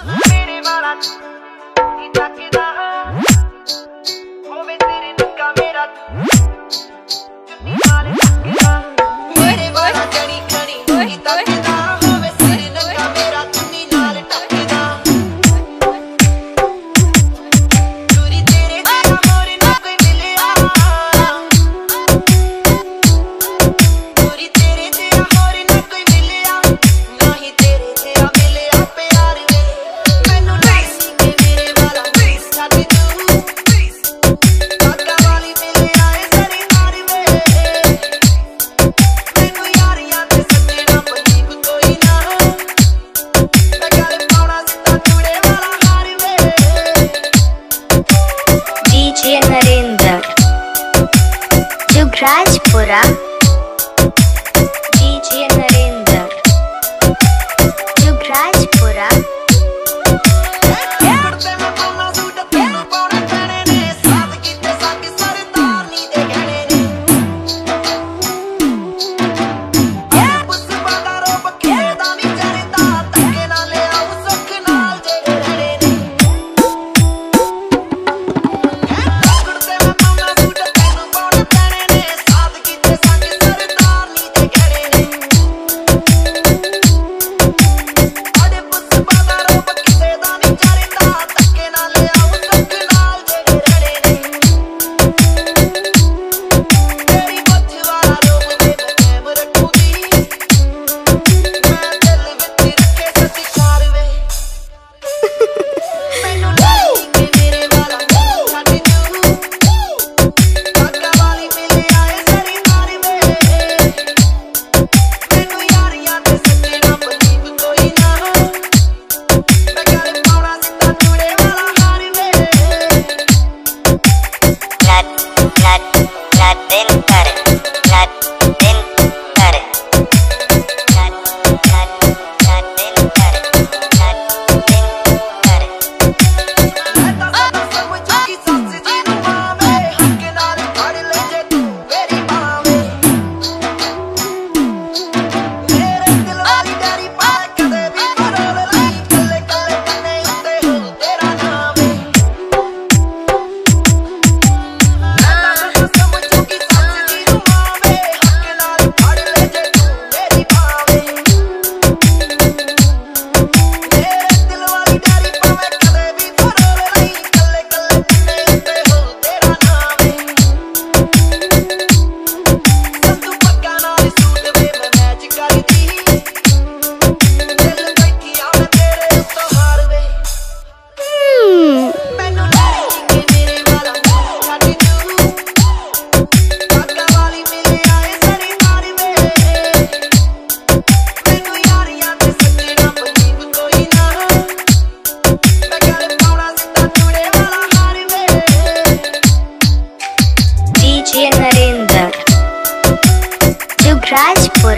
ਮੇਰੇ ਵਾਲਾ ਨੀ ਤੱਕਦਾ ਹੋਵੇ ਤੇਰੇ ਨੰਗਾ ਮੇਰਾ ਜੁੱਤੀ ਵਾਲੇ ਤੱਕਦਾ ਮੇਰੇ ਵਾਲਾ ਕਣੀ ਕਣੀ ਨੀ ਤੱਕਦਾ trás por aqui.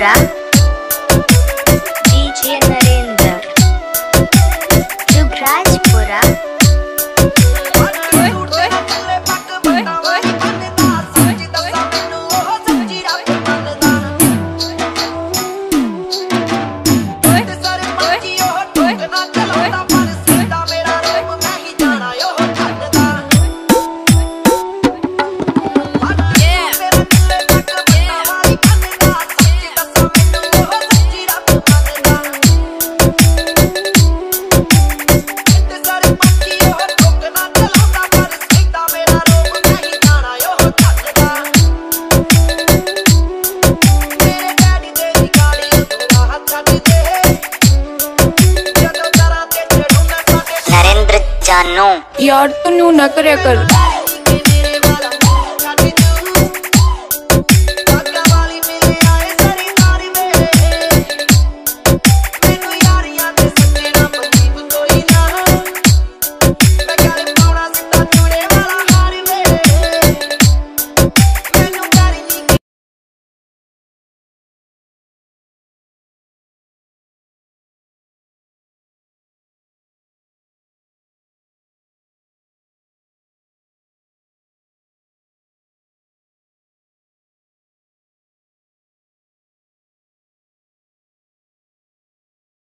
ラ जानो। यार तू न्यू कर।